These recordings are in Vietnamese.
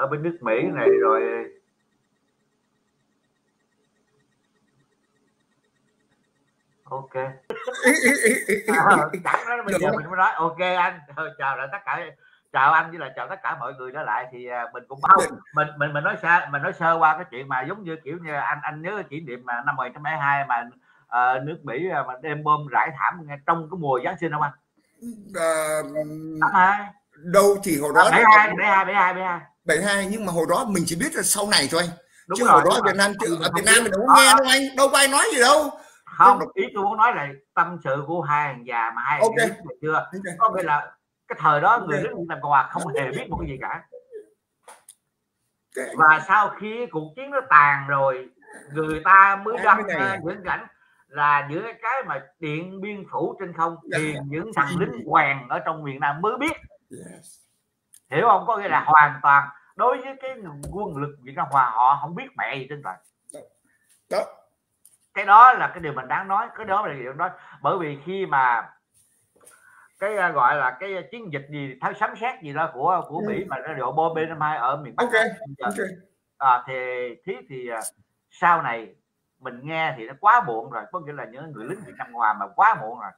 ở bên nước Mỹ này rồi. Ok. À, chẳng đó bây giờ mình mới nói. Ok anh. Chào lại tất cả chào anh với lại chào tất cả mọi người đó lại thì à, mình cũng báo. Mình mình mình nói sơ mình nói sơ qua cái chuyện mà giống như kiểu như anh anh nhớ kỷ niệm mà năm 1972 mà uh, nước Mỹ à, mà đem bom rải thảm trong cái mùa Giáng sinh không anh? Uh, đâu thì hồi đó bảy hai bảy hai bảy hai bảy hai bảy hai nhưng mà hồi đó mình chỉ biết là sau này thôi. Anh đúng chứ rồi, hồi đó Việt Nam ở Việt Nam mình đâu có nghe đâu anh đâu có ai nói gì đâu. Không ý tôi muốn nói là tâm sự của hai hàng già mà hai okay. người chưa? Okay. có nghĩa là cái thời đó người lính Nam Cộng Hòa không hề biết một cái gì cả. Và sau khi cuộc chiến nó tàn rồi người ta mới đăng những cảnh là những cái mà điện biên phủ trên không thì những thằng lính quèn ở trong miền Nam mới biết. Hiểu không? Có nghĩa là hoàn toàn đối với cái quân lực Việt Nam Hòa họ không biết mẹ gì trên toàn đó cái đó là cái điều mình đáng nói cái đó là điều nói bởi vì khi mà cái à, gọi là cái chiến dịch gì tháo sấm xét gì đó của của Mỹ ừ. mà nó độ bom B52 ở miền Bắc okay. okay. À, thì thì thì à, sau này mình nghe thì nó quá muộn rồi có nghĩa là những người lính Việt Nam Hòa mà quá muộn rồi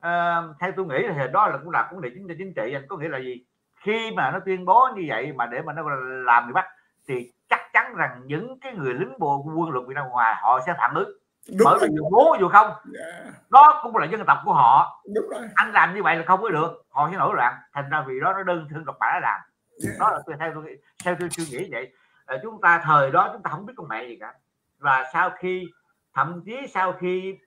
à, theo tôi nghĩ thì đó là cũng là vấn đề chính trị chính trị có nghĩa là gì khi mà nó tuyên bố như vậy mà để mà nó làm người Bắc thì chắc chắn rằng những cái người lính bộ quân lực Việt Nam Hòa họ sẽ phản ứng. Đúng bởi vì dù bố dù không yeah. đó cũng là dân tộc của họ. Đúng rồi. anh làm như vậy là không có được. Họ sẽ nổi loạn. Thành ra vì đó nó đơn thương độc mã đã làm. Yeah. đó là tôi theo tôi theo tôi suy nghĩ vậy. À, chúng ta thời đó chúng ta không biết con mẹ gì cả. Và sau khi thậm chí sau khi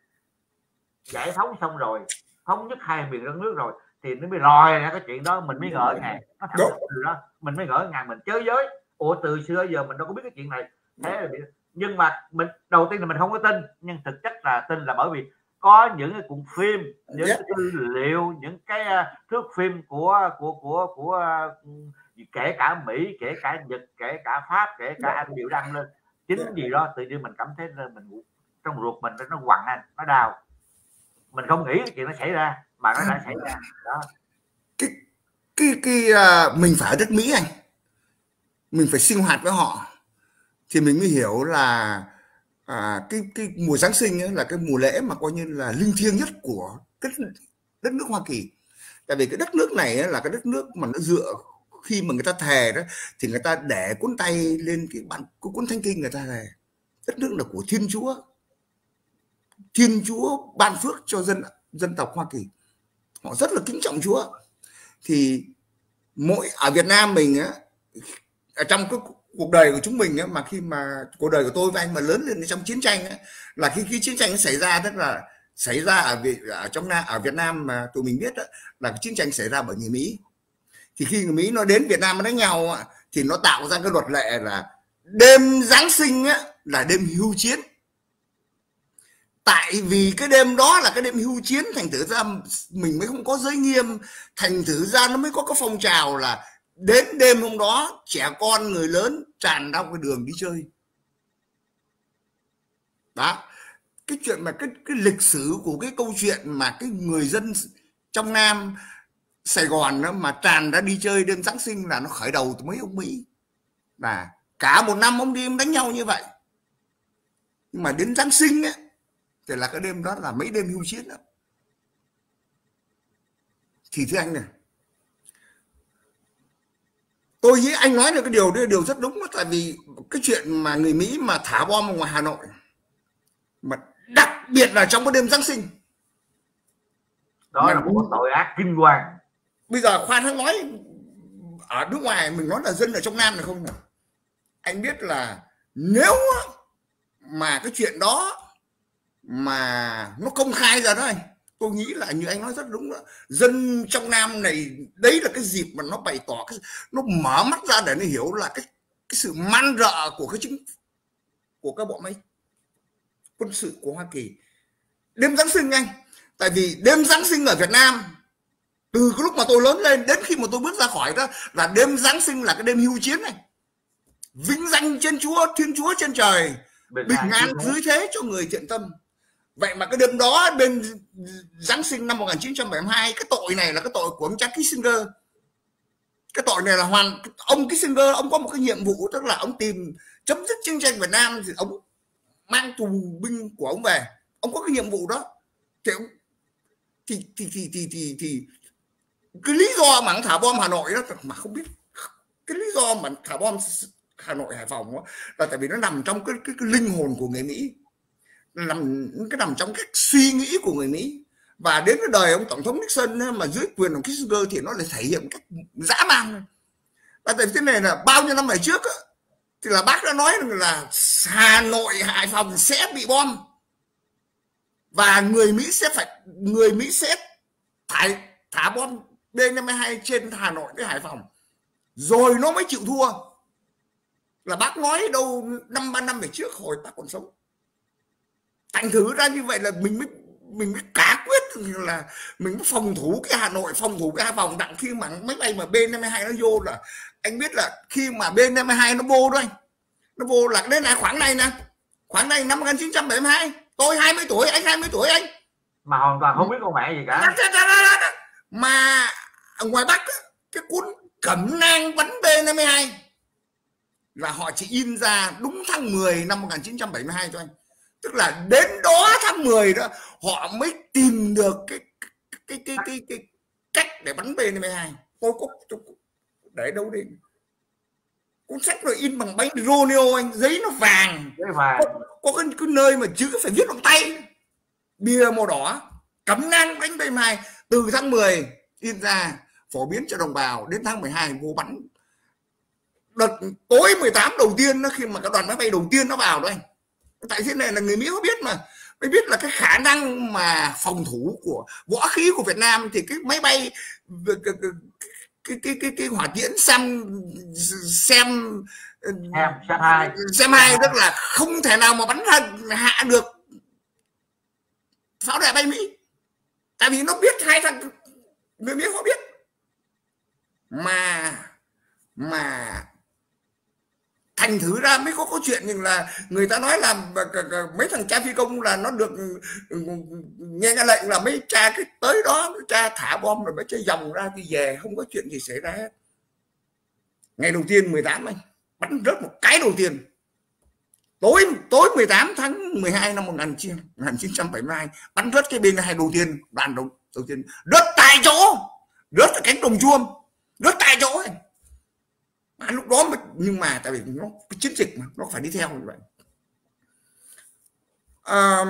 giải phóng xong rồi thống nhất hai miền đất nước rồi thì nó mới lòi ra cái chuyện đó mình mới ngỡ ngàng nó thật từ đó mình mới ngỡ ngàng mình chới giới. Ủa từ xưa giờ mình đâu có biết cái chuyện này. Thế là nhưng mà mình đầu tiên là mình không có tin nhưng thực chất là tin là bởi vì có những cái cuộn phim những yeah. cái tư liệu những cái uh, thước phim của của của của uh, kể cả mỹ kể cả nhật kể cả pháp kể cả anh đều đăng lên. Chính yeah. gì đó tự nhiên mình cảm thấy mình trong ruột mình nó quằn anh nó đau. Mình không nghĩ cái chuyện nó xảy ra mà nó đã xảy ra. Đó. Cái cái cái uh, mình phải ở đất mỹ anh. Mình phải sinh hoạt với họ. Thì mình mới hiểu là à, cái cái mùa Giáng sinh ấy là cái mùa lễ mà coi như là linh thiêng nhất của đất đất nước Hoa Kỳ. Tại vì cái đất nước này ấy là cái đất nước mà nó dựa khi mà người ta thề đó thì người ta để cuốn tay lên cái bản cái cuốn thánh kinh người ta thề. Đất nước là của Thiên Chúa. Thiên Chúa ban phước cho dân dân tộc Hoa Kỳ họ rất là kính trọng Chúa. Thì mỗi ở Việt Nam mình á ở trong cái cuộc đời của chúng mình á mà khi mà cuộc đời của tôi và anh mà lớn lên trong chiến tranh á là khi khi chiến tranh xảy ra tức là xảy ra ở Việt ở trong ở Việt Nam mà tụi mình biết đó, là chiến tranh xảy ra bởi người Mỹ. Thì khi người Mỹ nó đến Việt Nam nó đánh nhau thì nó tạo ra cái luật lệ là đêm Giáng sinh á, là đêm hưu chiến tại vì cái đêm đó là cái đêm hưu chiến thành thử ra mình mới không có giới nghiêm thành thử ra nó mới có cái phong trào là đến đêm hôm đó trẻ con người lớn tràn ra cái đường đi chơi. Đó. Cái chuyện mà cái cái lịch sử của cái câu chuyện mà cái người dân trong Nam Sài Gòn đó mà tràn ra đi chơi đêm Giáng sinh là nó khởi đầu từ mấy ông Mỹ. Và cả một năm ông đi đánh nhau như vậy. Nhưng mà đến Giáng sinh ấy, thì là cái đêm đó là mấy đêm hưu chiến đó. Thì thưa anh này tôi nghĩ anh nói được cái điều đấy điều rất đúng tại vì cái chuyện mà người Mỹ mà thả bom ở ngoài Hà Nội mà đặc biệt là trong cái đêm Giáng sinh. Đó mà là một tội ác kinh hoàng. bây giờ khoan hãy nói ở nước ngoài mình nói là dân ở trong Nam này không nào anh biết là nếu mà cái chuyện đó mà nó công khai ra đó anh. Tôi nghĩ là như anh nói rất đúng đó. Dân trong nam này đấy là cái dịp mà nó bày tỏ cái nó mở mắt ra để nó hiểu là cái cái sự man rợ của cái chính của các bộ máy quân sự của Hoa Kỳ. Đêm Giáng sinh anh. Tại vì đêm Giáng sinh ở Việt Nam từ cái lúc mà tôi lớn lên đến khi mà tôi bước ra khỏi đó là đêm Giáng sinh là cái đêm hưu chiến này vĩnh danh trên Chúa Thiên Chúa trên trời bình an dưới thế cho người thiện tâm vậy mà cái đêm đó đêm Giáng sinh năm 1972 cái tội này là cái tội của ông Jack Kissinger. Cái tội này là hoàn ông Kissinger ông có một cái nhiệm vụ tức là ông tìm chấm dứt chiến tranh Việt Nam thì ông mang tù binh của ông về. Ông có cái nhiệm vụ đó. Thì ông thì thì thì thì thì, thì cái lý do mà ông thả bom Hà Nội đó mà không biết cái lý do mà thả bom Hà Nội Hải Phòng đó, là tại vì nó nằm trong cái, cái, cái linh hồn của người Mỹ nằm, cái nằm trong cái suy nghĩ của người Mỹ. Và đến cái đời ông tổng thống Nixon mà dưới quyền của Kissinger thì nó lại thể hiện cách dã man. Và tại thế này là bao nhiêu năm về trước thì là bác đã nói là Hà Nội, Hải Phòng sẽ bị bom. Và người Mỹ sẽ phải, người Mỹ sẽ phải thả bom B52 trên Hà Nội với Hải Phòng. Rồi nó mới chịu thua. Là bác nói đâu năm, ba năm về trước hồi bác còn sống thành thử ra như vậy là mình mới mình mới cá quyết là mình mới phòng thủ cái Hà Nội phòng thủ cái Phòng. Đặng khi mà máy bay mà B52 nó vô là anh biết là khi mà B52 nó vô đó anh. Nó vô là đến là khoảng này nè khoảng này năm 1972 tôi 20 tuổi anh 20 tuổi anh. Mà hoàn toàn không biết con mẹ gì cả. Mà ở ngoài Bắc cái cuốn cẩm nang bắn B52 là họ chỉ in ra đúng tháng 10 năm 1972 cho anh tức là đến đó tháng 10 đó họ mới tìm được cái cái cái cái, cái, cách để bắn B52 tôi có, tôi để đâu đi. Cuốn sách rồi in bằng bánh Roneo anh giấy nó vàng. Có, có cái, cái nơi mà chữ phải viết bằng tay. Bìa màu đỏ cấm nang đánh bê mai từ tháng 10 in ra phổ biến cho đồng bào. Đến tháng 12 vô bắn đợt tối 18 đầu tiên nó khi mà cái đoàn máy bay đầu tiên nó vào đó anh tại thế này là người Mỹ có biết mà. Mới biết là cái khả năng mà phòng thủ của võ khí của Việt Nam thì cái máy bay cái cái cái cái hỏa tiễn xem xem xem hai. Xem hai tức là không thể nào mà bắn hạ được pháo đài bay Mỹ. Tại vì nó biết hai thằng người Mỹ họ biết. Mà mà thành thử ra mới có câu chuyện nhưng là người ta nói là mấy thằng cha phi công là nó được ừ, ừ, nghe cái lệnh là mấy cha cái tới đó cha thả bom rồi mấy cha dòng ra thì về không có chuyện gì xảy ra hết. Ngày đầu tiên 18 anh bắn rớt một cái đầu tiên. Tối tối 18 tháng 12 năm 1972 bắn rớt cái bên hai đầu tiên đoàn đầu, đầu tiên. Rớt tại chỗ rớt ở cánh đồng chuông rớt tại chỗ anh mà lúc đó mà, nhưng mà tại vì nó cái chiến dịch mà nó phải đi theo như vậy. À,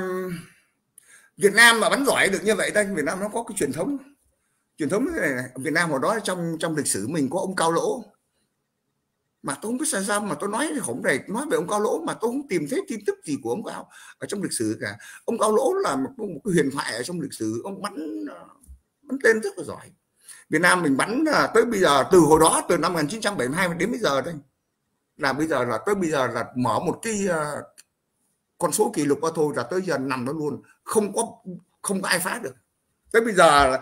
Việt Nam mà bắn giỏi được như vậy đây Việt Nam nó có cái truyền thống. Truyền thống này, này. Việt Nam hồi đó trong trong lịch sử mình có ông Cao Lỗ. Mà tôi không biết sao sao mà tôi nói khổng này nói về ông Cao Lỗ mà tôi không tìm thấy tin tức gì của ông Cao ở trong lịch sử cả. Ông Cao Lỗ là một, một cái huyền thoại ở trong lịch sử ông bắn ờ, bắn tên rất là giỏi. Việt Nam mình bắn à, tới bây giờ từ hồi đó từ năm 1972 đến bây giờ đây là bây giờ là tới bây giờ là mở một cái uh, con số kỷ lục đó thôi là tới giờ nằm đó luôn không có không có ai phá được. Tới bây giờ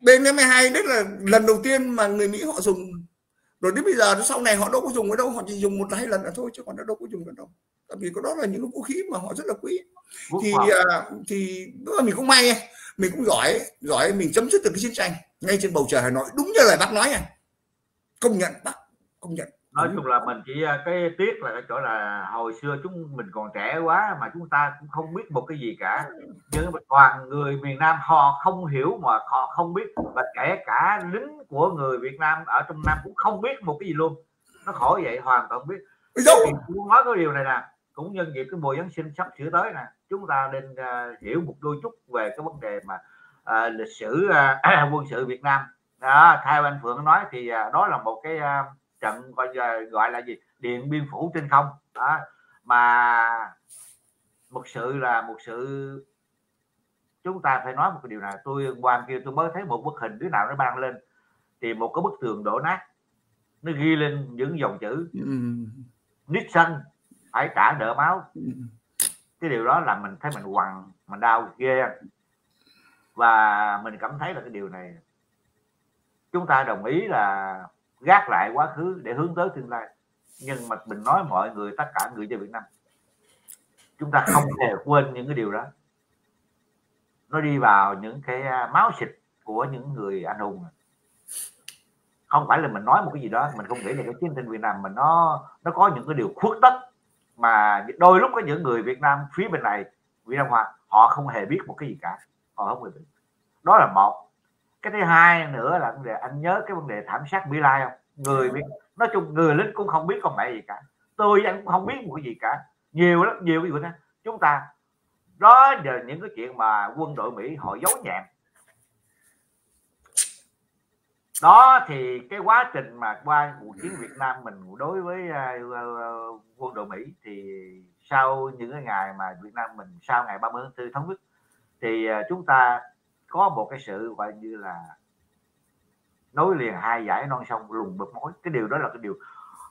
bên M12 đấy là lần đầu tiên mà người Mỹ họ dùng. Rồi đến bây giờ sau này họ đâu có dùng ở đâu họ chỉ dùng một hai lần là thôi chứ còn nó đâu có dùng được đâu. Tại vì có đó là những vũ khí mà họ rất là quý. Thì uh, thì đó mình cũng may mình cũng giỏi giỏi mình chấm dứt được cái chiến tranh ngay trên bầu trời Hà Nội đúng như lời bác nói à công nhận bác công nhận. Nói chung là mình chỉ à, cái tiếc là cái chỗ là hồi xưa chúng mình còn trẻ quá mà chúng ta cũng không biết một cái gì cả. Nhưng toàn người miền Nam họ không hiểu mà họ không biết. Và kể cả lính của người Việt Nam ở trong Nam cũng không biết một cái gì luôn. Nó khổ vậy hoàn toàn không biết. Muốn nói cái điều này nè. Cũng nhân dịp cái mùa Giáng sinh sắp sửa tới nè. Chúng ta nên uh, hiểu một đôi chút về cái vấn đề mà uh, lịch sử uh, quân sự Việt Nam. Đó theo anh Phượng nói thì uh, đó là một cái uh, trận gọi gọi là gì? Điện biên phủ trên không. Đó mà một sự là một sự chúng ta phải nói một cái điều này tôi qua kia tôi mới thấy một bức hình đứa nào nó ban lên thì một cái bức tường đổ nát. Nó ghi lên những dòng chữ ừ. Nixon phải trả nợ máu. Ừ. cái điều đó là mình thấy mình quằn mình đau ghê và mình cảm thấy là cái điều này chúng ta đồng ý là gác lại quá khứ để hướng tới tương lai. Nhưng mà mình nói mọi người tất cả người dân Việt Nam chúng ta không hề quên những cái điều đó. Nó đi vào những cái à, máu xịt của những người anh hùng. Không phải là mình nói một cái gì đó mình không nghĩ là cái chiến tranh Việt Nam mình nó nó có những cái điều khuất tất. Mà đôi lúc có những người Việt Nam phía bên này Việt Nam Hòa họ không hề biết một cái gì cả họ không hề biết đó là một. Cái thứ hai nữa là vấn đề anh nhớ cái vấn đề thảm sát Mỹ Lai không? Người Việt nói chung người lính cũng không biết con mẹ gì cả. Tôi anh cũng không biết một cái gì cả. Nhiều lắm nhiều cái vụ đó. Chúng ta đó giờ những cái chuyện mà quân đội Mỹ họ giấu nhẹm. Đó thì cái quá trình mà qua cuộc chiến Việt Nam mình đối với uh, quân đội Mỹ thì sau những cái ngày mà Việt Nam mình sau ngày 30 tháng 4 thống nhất thì uh, chúng ta có một cái sự gọi như là nối liền hai giải non sông lùng bực mối cái điều đó là cái điều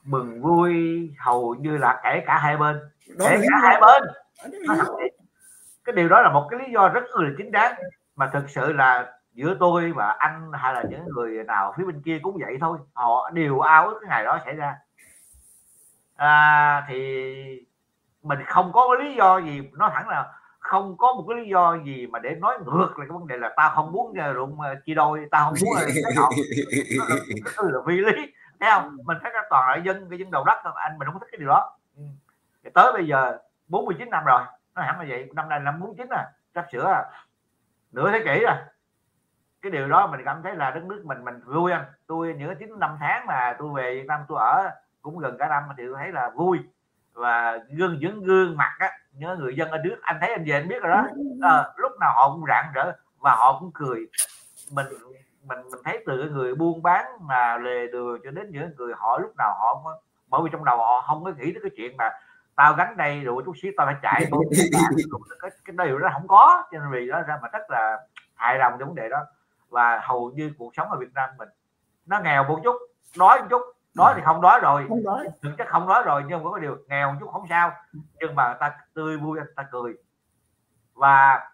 mừng vui hầu như là kể cả hai bên đó kể cả hai bên. Cái điều đó là một cái lý do rất là chính đáng. Mà thực sự là giữa tôi và anh hay là những người nào phía bên kia cũng vậy thôi. Họ đều ao ước cái ngày đó xảy ra. À, thì mình không có lý do gì. Nói thẳng là không có một cái lý do gì mà để nói ngược lại cái vấn đề là tao không muốn rụng ờ, chia đôi tao không muốn là họ là, là vi lý thấy không? Mình thấy là toàn là dân cái dân đầu đất anh mình không thích cái điều đó. Ừ. tới bây giờ 49 năm rồi nó hẳn là vậy năm nay năm 49 à sắp sửa à. nửa thế kỷ rồi. Cái điều đó mình cảm thấy là đất nước mình mình vui anh. Tôi những chín năm tháng mà tôi về Việt Nam tôi ở cũng gần cả năm thì tôi thấy là vui và gương những gương mặt á nhớ người dân ở nước anh thấy anh về anh biết rồi đó. À, lúc nào họ cũng rạng rỡ và họ cũng cười. Mình mình mình thấy từ cái người buôn bán mà lề đường cho đến những người họ lúc nào họ cũng, bởi vì trong đầu họ không có nghĩ tới cái chuyện mà tao gánh đây rồi chút xíu tao phải chạy cái, cái điều đó không có cho nên vì đó ra mà rất là hài lòng trong vấn đề đó. Và hầu như cuộc sống ở Việt Nam mình nó nghèo một chút đói một chút đói thì không đói rồi. Không đói. thực chất không đói rồi nhưng mà có điều nghèo chút không sao. Nhưng mà ta tươi vui ta cười. Và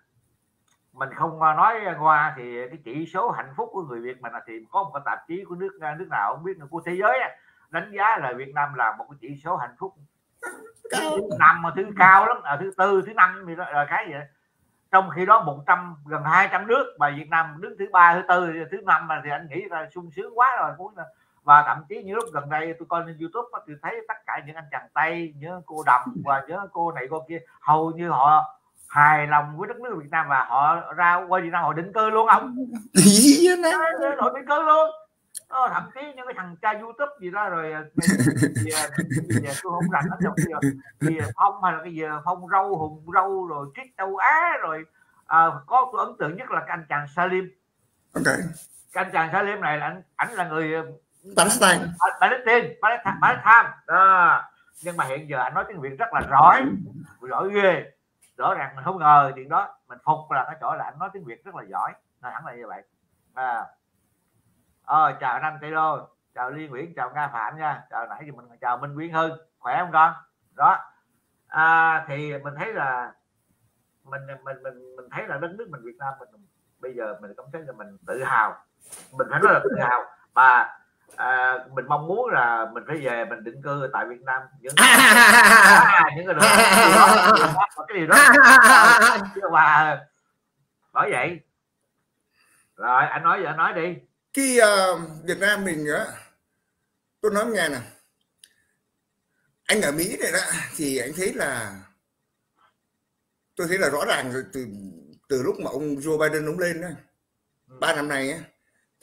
mình không nói qua thì cái chỉ số hạnh phúc của người Việt mình là thì có một cái tạp chí của nước nước nào không biết của thế giới đánh giá là Việt Nam là một cái chỉ số hạnh phúc. Thứ năm mà thứ cao lắm à, thứ tư thứ năm thì đó là cái gì trong khi đó 100 gần 200 nước mà Việt Nam đứng thứ ba thứ tư thứ năm mà thì anh nghĩ là sung sướng quá rồi. Muốn và thậm chí những lúc gần đây tôi coi lên YouTube tôi thấy tất cả những anh chàng tây những cô đầm và những cô này cô kia hầu như họ hài lòng với đất nước Việt Nam và họ ra qua Việt Nam họ định cư luôn ông. Họ định cư luôn. Ờ, thậm chí những cái thằng cha youtube gì đó rồi gì, gì, tôi không rành lắm đâu gì phong hay là cái gì phong râu hùng râu rồi trích châu á rồi à, có tôi ấn tượng nhất là cái anh chàng Salim. Okay. cái anh chàng Salim này là anh ảnh là người Ờ, Palestine. Palestine Palestine đó. Nhưng mà hiện giờ anh nói tiếng Việt rất là giỏi giỏi ghê. Rõ ràng mình không ngờ chuyện đó. Mình phục là cái chỗ là anh nói tiếng Việt rất là giỏi. Nói hẳn là như vậy. À ờ, chào anh tây đô chào liên nguyễn chào nga phạm nha. Chào nãy thì mình chào minh Nguyễn hưng. Khỏe không con? Đó. À, thì mình thấy là mình mình mình mình thấy là đất nước mình việt nam mình bây giờ mình cảm thấy là mình tự hào. Mình phải nói là tự hào. Và à, mình mong muốn là mình phải về mình định cư tại Việt Nam. Những à, những cái đó, cái điều đó và bởi vậy. Rồi anh nói giờ anh nói đi. Khi uh, Việt Nam mình á tôi nói nghe nè. Anh ở Mỹ này đó thì anh thấy là tôi thấy là rõ ràng rồi từ từ lúc mà ông Joe Biden ông lên đó, ba năm này á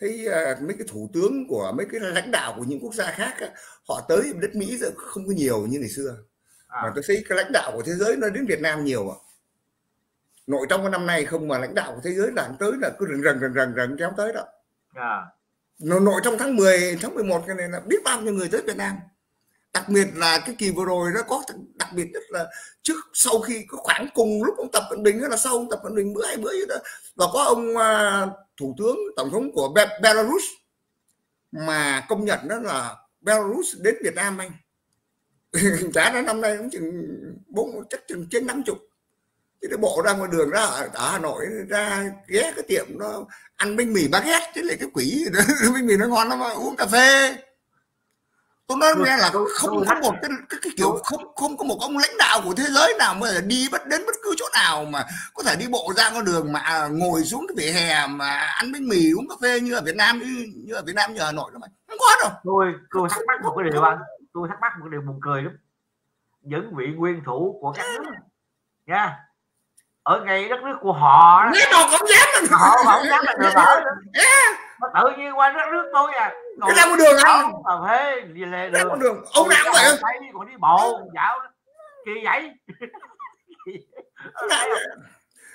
thấy uh, mấy cái thủ tướng của mấy cái lãnh đạo của những quốc gia khác á, họ tới đất Mỹ không có nhiều như ngày xưa à. mà tôi thấy cái lãnh đạo của thế giới nó đến Việt Nam nhiều ạ nội trong cái năm nay không mà lãnh đạo của thế giới làm tới là cứ rần rần rần rần rần kéo tới đó à. nội trong tháng 10 tháng 11 cái này là biết bao nhiêu người tới Việt Nam đặc biệt là cái kỳ vừa rồi nó có đặc biệt nhất là trước sau khi có khoảng cùng lúc ông tập cận bình là sau ông tập cận bình bữa hai bữa đó và có ông uh, thủ tướng tổng thống của Be Belarus mà công nhận đó là Belarus đến Việt Nam anh. Giá nó năm nay cũng chừng bốn chắc chừng trên năm chục. Thì cái bộ ra ngoài đường ra ở, ở Hà Nội ra ghé cái tiệm nó ăn bánh mì baguette chứ lại cái quỷ bánh mì nó ngon lắm mà uống cà phê tôi nói nghe là không có một cái, cái, cái kiểu không không có một ông lãnh đạo của thế giới nào mà đi bất đến bất cứ chỗ nào mà có thể đi bộ ra con đường mà à, ngồi xuống cái vỉa hè mà ăn bánh mì uống cà phê như ở Việt Nam như, như ở Việt Nam như ở Hà Nội đó mà. Có đâu. Tôi tôi thắc mắc một cái điều anh. Tôi thắc mắc một cái điều buồn cười lắm. Những vị nguyên thủ của các nước nha ở ngay đất nước của họ nghe đâu không dám. Họ không dám là được ở mà tự nhiên qua đất nước tôi à cái ra một đường anh cà phê gì lề đường một đường ông nào vậy còn đi bộ dạo kỳ vậy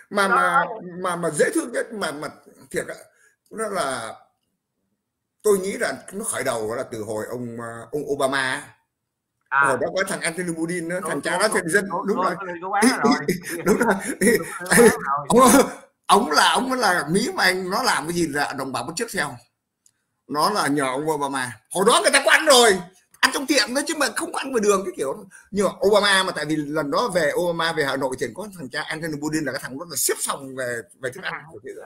mà mà mà mà dễ thương nhất mà mà thiệt ạ đó là tôi nghĩ là nó khởi đầu là từ hồi ông ông Obama à. hồi đó có thằng Anthony Bourdain đó, thằng cha đó thì dân đúng, đúng rồi đúng rồi ông, ông là ông là Mỹ mà anh, nó làm cái gì là đồng bào bắt trước theo. Nó là nhờ ông Obama. Hồi đó người ta có ăn rồi, ăn trong tiệm đó chứ mà không có ăn ngoài đường, cái kiểu nhưng mà Obama mà, tại vì lần đó về Obama về Hà Nội thì có thằng cha Anthony Bourdain là cái thằng rất là xếp xong về về thức ăn. Của thế giới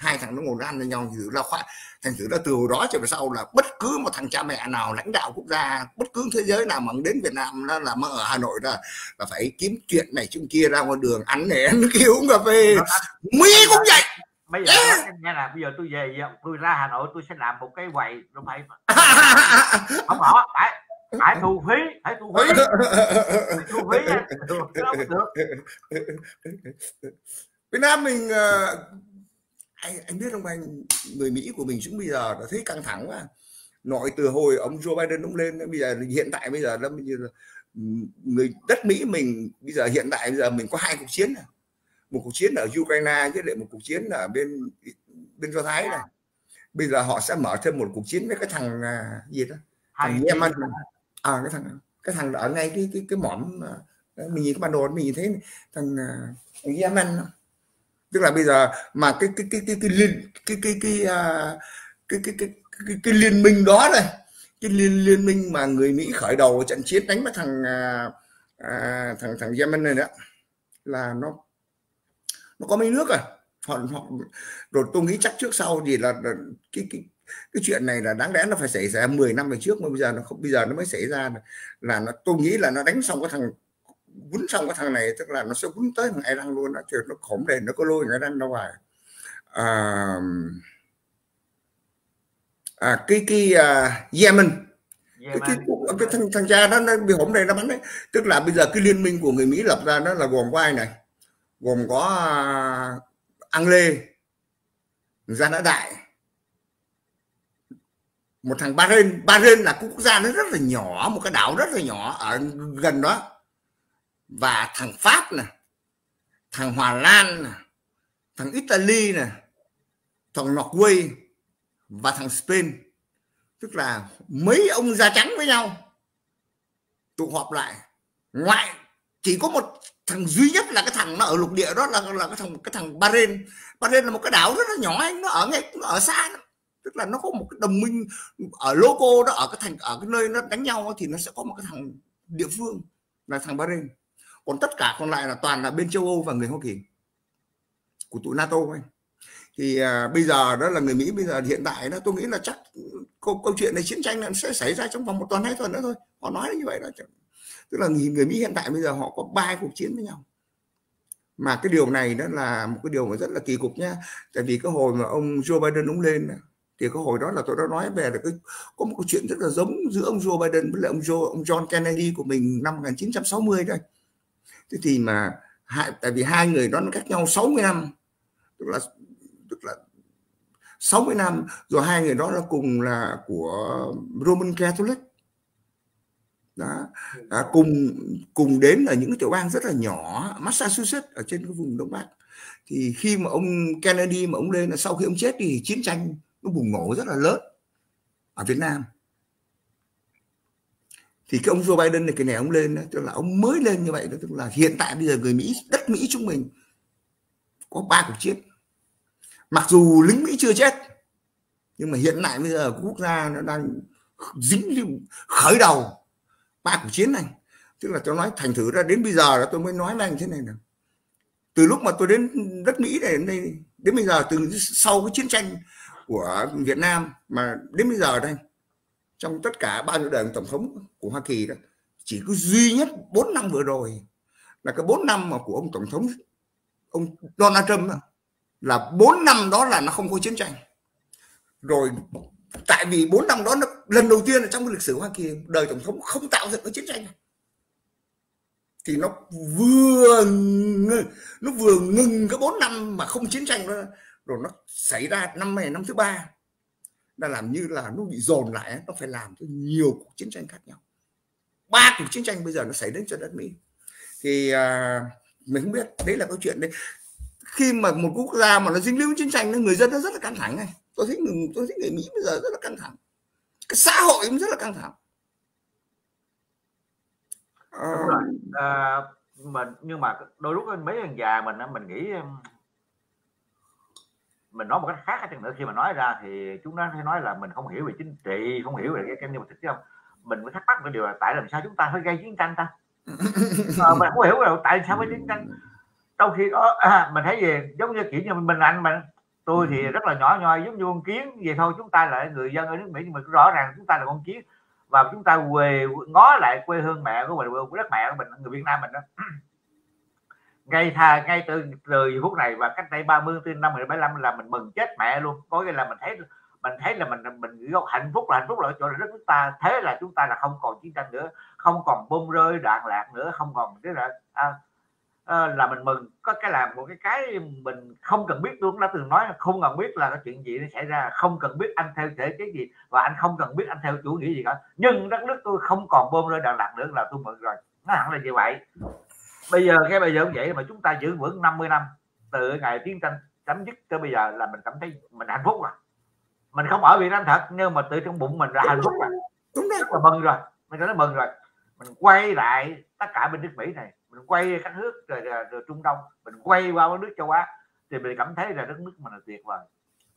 hai thằng nó ngồi ăn với nhau thì là khoa thành thử là từ hồi đó trở về sau là bất cứ một thằng cha mẹ nào lãnh đạo quốc gia bất cứ thế giới nào mà đến Việt Nam nó là ở Hà Nội là là phải kiếm chuyện này chung kia ra ngoài đường ăn để ăn cái uống cà phê. Mỹ cũng vậy. bây giờ yeah. nghe là bây giờ tôi về tôi ra Hà Nội tôi sẽ làm một cái quầy nó phải không bỏ phải phải thu phí phải thu phí. Phải thu phí được. Việt Nam mình uh, anh anh biết không anh người Mỹ của mình chúng bây giờ đã thấy căng thẳng quá. Nội từ hồi ông Joe Biden ông lên bây giờ hiện tại bây giờ nó bây giờ người đất Mỹ mình bây giờ hiện tại bây giờ mình có hai cuộc chiến này. Một cuộc chiến ở Ukraine với lại một cuộc chiến ở bên bên Do Thái này. Bây giờ họ sẽ mở thêm một cuộc chiến với cái thằng à, gì đó? Thằng Yemen. à cái thằng cái thằng ở ngay cái cái cái mỏm mình nhìn cái bản đồ mình nhìn thấy thằng, à, thằng Yemen tức là bây giờ mà cái cái cái cái cái liên cái cái cái à, cái cái cái cái, cái liên minh đó này cái liên liên minh mà người Mỹ khởi đầu trận chiến đánh với thằng à, à thằng thằng Yemen này đó là nó nó có mấy nước à. Họ, họ rồi tôi nghĩ chắc trước sau gì là, là cái cái cái chuyện này là đáng lẽ nó phải xảy ra 10 năm về trước mà bây giờ nó không bây giờ nó mới xảy ra là, là nó tôi nghĩ là nó đánh xong cái thằng quấn xong cái thằng này tức là nó sẽ quấn tới thằng Iran luôn đó chứ nó khổng đề nó có lôi thằng Iran đâu phải à, à, cái cái uh, Yemen. Cái, cái, cái thằng, thằng cha đó nó bị hổm đây nó bắn đấy. Tức là bây giờ cái liên minh của người Mỹ lập ra nó là gồm có ai này? Gồm có uh, Ang Lê Gia Nã Đại. Một thằng Bahrain. Bahrain là quốc gia nó rất là nhỏ một cái đảo rất là nhỏ ở gần đó và thằng Pháp nè, thằng Hòa Lan nè, thằng Italy nè, thằng Norway và thằng Spain. Tức là mấy ông da trắng với nhau tụ họp lại. Ngoại, chỉ có một thằng duy nhất là cái thằng nó ở lục địa đó, là là cái thằng cái thằng Bahrain. Bahrain là một cái đảo rất là nhỏ anh nó ở ngay, nó ở xa đó. tức là nó có một cái đồng minh ở loco đó, ở cái thành, ở cái nơi nó đánh nhau thì nó sẽ có một cái thằng địa phương là thằng Bahrain còn tất cả còn lại là toàn là bên châu Âu và người Hoa Kỳ. Của tụi NATO ấy. Thì à, bây giờ đó là người Mỹ bây giờ hiện tại đó tôi nghĩ là chắc câu, câu chuyện này chiến tranh nó sẽ xảy ra trong vòng một tuần hai tuần nữa thôi. Họ nói như vậy đó. Tức là người, người Mỹ hiện tại bây giờ họ có ba cuộc chiến với nhau. Mà cái điều này đó là một cái điều mà rất là kỳ cục nhá tại vì cái hồi mà ông Joe Biden ông lên thì cái hồi đó là tôi đã nói về là cái có một câu chuyện rất là giống giữa ông Joe Biden với lại ông Joe ông John Kennedy của mình năm 1960 đây thế thì mà hai tại vì hai người đó nó cách nhau 60 năm tức là tức là 60 năm rồi hai người đó là cùng là của Roman Catholic. Đó. À, cùng cùng đến ở những cái tiểu bang rất là nhỏ Massachusetts ở trên cái vùng đông bắc. Thì khi mà ông Kennedy mà ông lên là sau khi ông chết thì chiến tranh nó bùng nổ rất là lớn ở Việt Nam thì cái ông Joe Biden này, cái này ông lên tức là ông mới lên như vậy đó, tức là hiện tại bây giờ người Mỹ, đất Mỹ chúng mình có ba cuộc chiến. Mặc dù lính Mỹ chưa chết, nhưng mà hiện tại bây giờ quốc gia nó đang dính khởi đầu ba cuộc chiến này. Tức là tôi nói thành thử ra, đến bây giờ là tôi mới nói với anh thế này nè. Từ lúc mà tôi đến đất Mỹ này, đến đây, đến bây giờ, từ sau cái chiến tranh của Việt Nam mà đến bây giờ đây trong tất cả bao nhiêu đời tổng thống của Hoa Kỳ đó chỉ có duy nhất 4 năm vừa rồi là cái 4 năm mà của ông tổng thống ông Donald Trump đó, là 4 năm đó là nó không có chiến tranh. Rồi tại vì bốn năm đó nó lần đầu tiên là trong cái lịch sử Hoa Kỳ đời tổng thống không tạo dựng cái chiến tranh. Thì nó vừa nó vừa ngừng cái bốn năm mà không chiến tranh đó rồi nó xảy ra năm này năm thứ ba là làm như là nó bị dồn lại nó phải làm cho nhiều cuộc chiến tranh khác nhau. Ba cuộc chiến tranh bây giờ nó xảy đến cho đất Mỹ. Thì à, mình không biết đấy là câu chuyện đấy. Khi mà một quốc gia mà nó dính líu chiến tranh người dân nó rất là căng thẳng này. Tôi thấy người tôi thấy người Mỹ bây giờ rất là căng thẳng. Cái xã hội cũng rất là căng thẳng. Đúng rồi. À, mình nhưng mà đôi lúc mấy thằng già mình mình nghĩ mình nói một cách khác chăng nữa khi mà nói ra thì chúng nó hay nói là mình không hiểu về chính trị không hiểu về cái cái nhưng mà thực không? Mình mới thắc mắc cái điều là tại làm sao chúng ta phải gây chiến tranh ta? À, mình không hiểu là tại sao phải chiến tranh. Trong khi đó à, mình thấy gì? Giống như kiểu như mình anh mình tôi thì rất là nhỏ nhoi giống như con kiến vậy thôi chúng ta là người dân ở nước mỹ nhưng mà rõ ràng chúng ta là con kiến. Và chúng ta về ngó lại quê hương mẹ của mình đất mẹ của mình người Việt Nam mình đó ngay tha ngay từ từ phút này và cách đây 30 mươi năm 75 là mình mừng chết mẹ luôn. Có nghĩa là mình thấy mình thấy là mình mình hạnh phúc là hạnh phúc là ở chỗ là đất nước ta thế là chúng ta là không còn chiến tranh nữa không còn bom rơi đạn lạc nữa không còn cái là à, à, là mình mừng. Có cái làm một cái cái mình không cần biết luôn đã từng nói không cần biết là cái chuyện gì nó xảy ra không cần biết anh theo thể cái gì và anh không cần biết anh theo chủ nghĩa gì cả. Nhưng đất nước tôi không còn bom rơi đạn lạc nữa là tôi mừng rồi. Nó hẳn là như vậy bây giờ cái bây giờ cũng vậy mà chúng ta giữ vững 50 năm từ ngày chiến tranh chấm dứt tới bây giờ là mình cảm thấy mình hạnh phúc rồi. Mình không ở Việt Nam thật nhưng mà từ trong bụng mình là hạnh phúc rồi. Đúng rất là mừng rồi mình cảm mừng rồi. Mình quay lại tất cả bên nước Mỹ này mình quay các nước rồi, rồi, rồi Trung Đông mình quay qua nước châu Á thì mình cảm thấy là đất nước mình là tuyệt vời.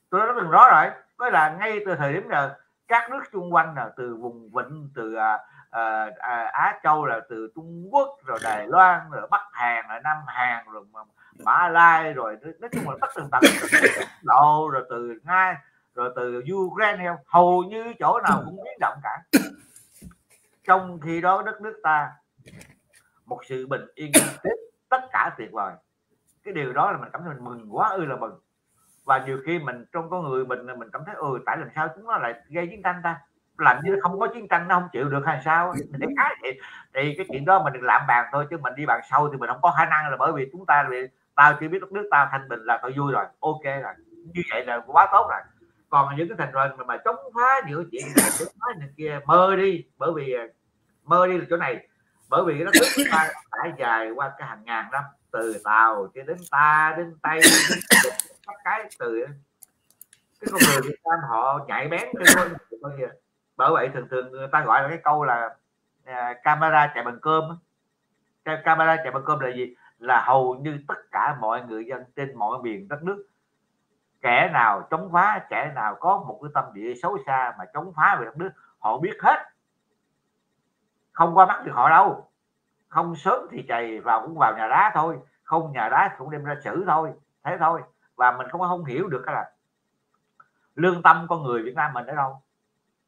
Tôi nói rất rõ rồi có là ngay từ thời điểm là các nước xung quanh là từ vùng vịnh từ à, à, Á Châu là từ Trung Quốc rồi Đài Loan rồi Bắc Hàn rồi Nam Hàn rồi Mã Lai rồi nói chung là tất tần tật độ rồi từ Nga rồi từ Ukraine hầu như chỗ nào cũng biến động cả. Trong khi đó đất nước ta một sự bình yên tất cả tuyệt vời. Cái điều đó là mình cảm thấy mình mừng quá ư là mừng. Và nhiều khi mình trong con người mình mình cảm thấy ừ tại làm sao chúng nó lại gây chiến tranh ta? Làm như không có chiến tranh nó không chịu được hay sao? Thì, thì, thì cái chuyện đó mình đừng làm bàn thôi chứ mình đi bàn sâu thì mình không có khả năng là bởi vì chúng ta vì tao chỉ biết đất nước tao thanh bình là tao vui rồi ok rồi. Như vậy là quá tốt rồi. Còn những cái thành phần mà, mà chống phá những chuyện này chống phá này kia mơ đi. Bởi vì mơ đi là chỗ này. Bởi vì nó nước ta trải dài qua cái hàng ngàn năm từ tàu cho đến ta đến tây đến các cái từ cái con người Việt Nam họ nhạy bén cái con gì bởi vậy thường thường người ta gọi là cái câu là à, camera chạy bằng cơm camera chạy bằng cơm là gì? Là hầu như tất cả mọi người dân trên mọi miền đất nước kẻ nào chống phá kẻ nào có một cái tâm địa xấu xa mà chống phá về đất nước họ biết hết. Không qua mắt được họ đâu. Không sớm thì chày vào cũng vào nhà đá thôi không nhà đá cũng đem ra xử thôi thế thôi. Và mình không không hiểu được cái là lương tâm con người Việt Nam mình ở đâu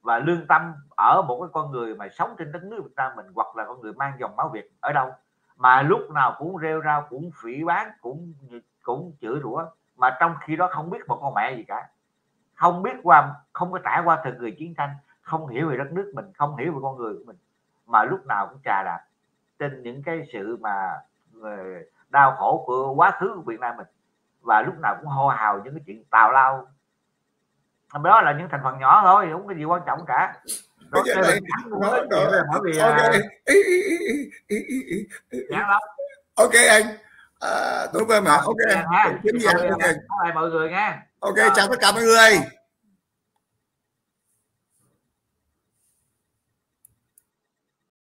và lương tâm ở một cái con người mà sống trên đất nước Việt Nam mình hoặc là con người mang dòng máu Việt ở đâu. Mà lúc nào cũng rêu rao, cũng phỉ bán cũng cũng chửi rủa. Mà trong khi đó không biết một con mẹ gì cả. Không biết qua, không có trải qua thời người chiến tranh, không hiểu về đất nước mình, không hiểu về con người của mình. Mà lúc nào cũng trà đạp trên những cái sự mà ờ, đau khổ của quá khứ của Việt Nam mình. Và lúc nào cũng hô hào những cái chuyện tào lao đó là những thành phần nhỏ thôi không có gì quan trọng cả. Đó, bởi vì ok. anh. À, tôi về mà ok. kiếm gì anh? Mọi người nha. Ok chào tất cả mọi người